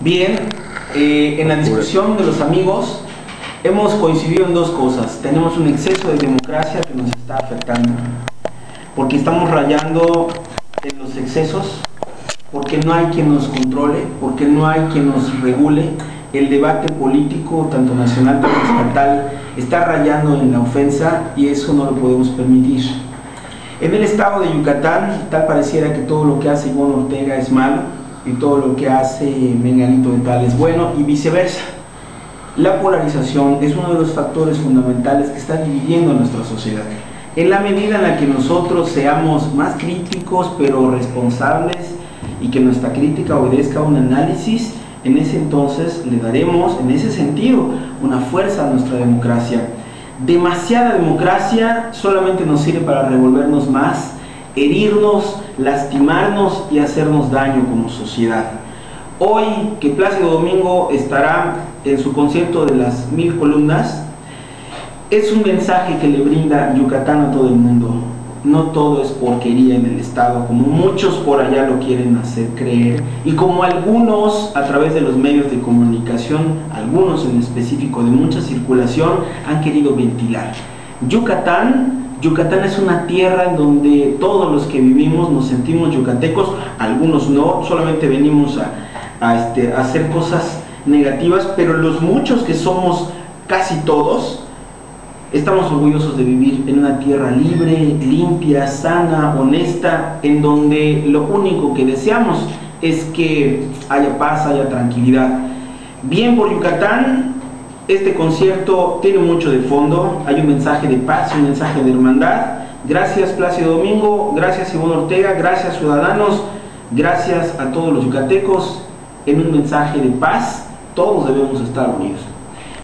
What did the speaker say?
Bien, eh, en la discusión de los amigos hemos coincidido en dos cosas. Tenemos un exceso de democracia que nos está afectando, porque estamos rayando en los excesos, porque no hay quien nos controle, porque no hay quien nos regule. El debate político, tanto nacional como estatal, está rayando en la ofensa y eso no lo podemos permitir. En el estado de Yucatán, tal pareciera que todo lo que hace Ivonne Ortega es malo y todo lo que hace Menganito de tal es bueno y viceversa. La polarización es uno de los factores fundamentales que está dividiendo nuestra sociedad. En la medida en la que nosotros seamos más críticos pero responsables y que nuestra crítica obedezca a un análisis, en ese entonces le daremos, en ese sentido, una fuerza a nuestra democracia. Demasiada democracia solamente nos sirve para revolvernos más, herirnos, lastimarnos y hacernos daño como sociedad. Hoy que Plácido Domingo estará en su concierto de las mil columnas, es un mensaje que le brinda Yucatán a todo el mundo. No todo es porquería en el Estado, como muchos por allá lo quieren hacer creer, y como algunos a través de los medios de comunicación, algunos en específico de mucha circulación, han querido ventilar. Yucatán Yucatán es una tierra en donde todos los que vivimos nos sentimos yucatecos, algunos no, solamente venimos a, este, hacer cosas negativas, pero los muchos que somos casi todos, estamos orgullosos de vivir en una tierra libre, limpia, sana, honesta, en donde lo único que deseamos es que haya paz, haya tranquilidad. Bien por Yucatán, este concierto tiene mucho de fondo, hay un mensaje de paz, un mensaje de hermandad. Gracias Plácido Domingo, gracias Ivonne Ortega, gracias ciudadanos, gracias a todos los yucatecos en un mensaje de paz, todos debemos estar unidos.